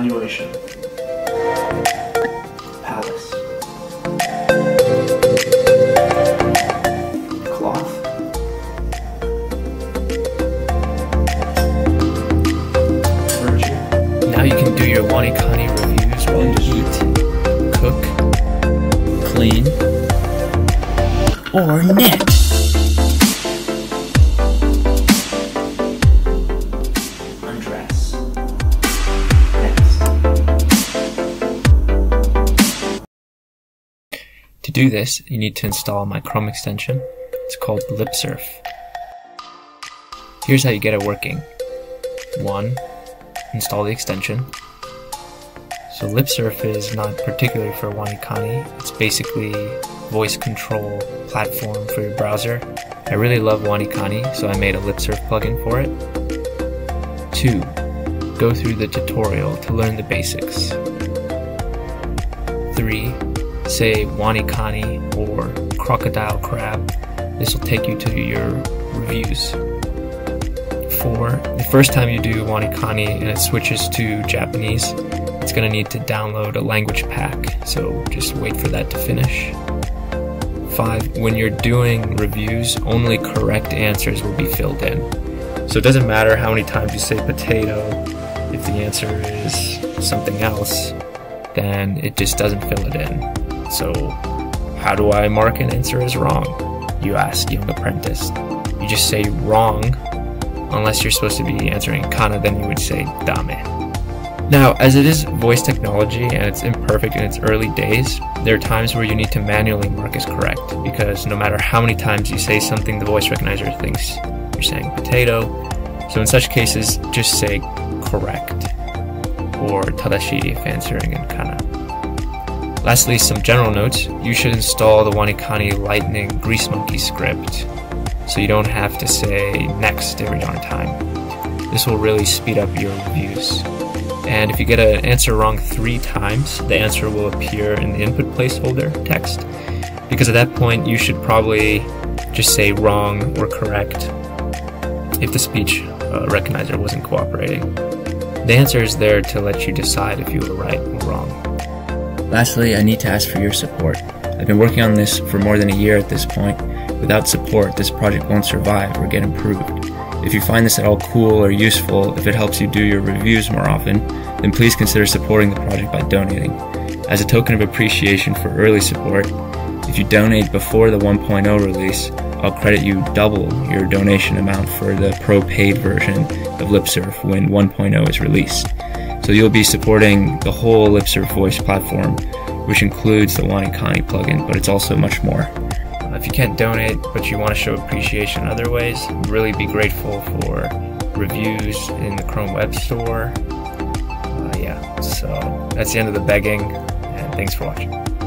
evaluation. Palace Cloth Virtue Now you can do your Wanikani reviews while you eat, cook, clean, or knit. To do this, you need to install my Chrome extension. It's called LipSurf. Here's how you get it working. 1. Install the extension. So LipSurf is not particularly for WaniKani. It's basically voice control platform for your browser. I really love WaniKani, so I made a LipSurf plugin for it. 2. Go through the tutorial to learn the basics. 3. Say WaniKani or Crocodile Crab. This will take you to your reviews. For The first time you do WaniKani and it switches to Japanese, it's going to need to download a language pack, so just wait for that to finish. 5. When you're doing reviews, only correct answers will be filled in. So it doesn't matter how many times you say potato, if the answer is something else, then it just doesn't fill it in. So, how do I mark an answer as wrong? You ask young apprentice. You just say wrong, unless you're supposed to be answering kana, then you would say dame. Now, as it is voice technology and it's imperfect in its early days, there are times where you need to manually mark as correct because no matter how many times you say something, the voice recognizer thinks you're saying potato. So in such cases, just say correct or tadashi if answering in kana. Lastly, some general notes. You should install the WaniKani Lightning Greasemonkey script so you don't have to say next every darn time. This will really speed up your reviews. And if you get an answer wrong three times, the answer will appear in the input placeholder text. Because at that point, you should probably just say wrong or correct if the speech uh, recognizer wasn't cooperating. The answer is there to let you decide if you were right or wrong. Lastly, I need to ask for your support. I've been working on this for more than a year at this point. Without support, this project won't survive or get improved. If you find this at all cool or useful, if it helps you do your reviews more often, then please consider supporting the project by donating. As a token of appreciation for early support, if you donate before the 1.0 release, I'll credit you double your donation amount for the pro paid version of LipSurf when 1.0 is released. So you'll be supporting the whole LipSurf voice platform, which includes the WaniKani plugin, but it's also much more. Uh, if you can't donate, but you want to show appreciation other ways, really be grateful for reviews in the Chrome Web Store. Uh, yeah, so that's the end of the begging, and thanks for watching.